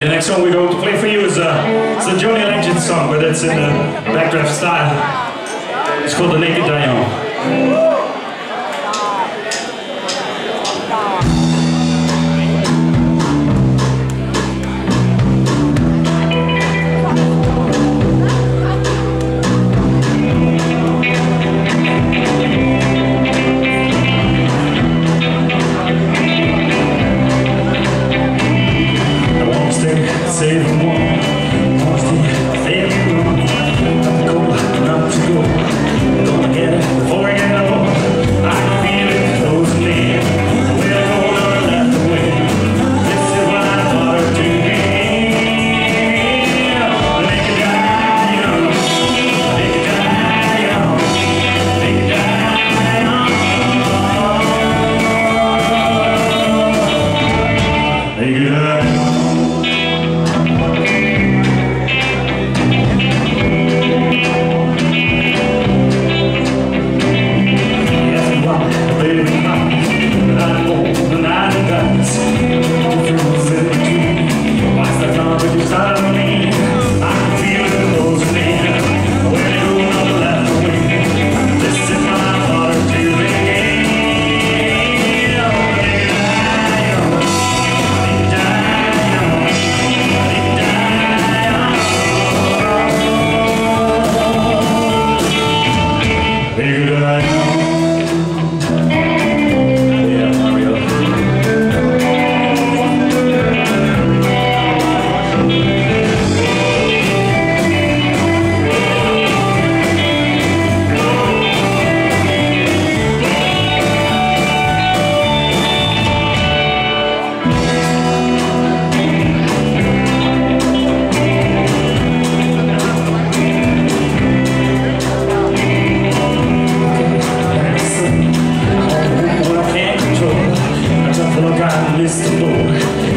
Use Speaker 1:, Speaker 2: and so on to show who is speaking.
Speaker 1: The next song we're going to play for you is uh, it's a Johnny Legend song, but it's in the backdraft style. It's called The Naked Die Young. Save. praise the Lord.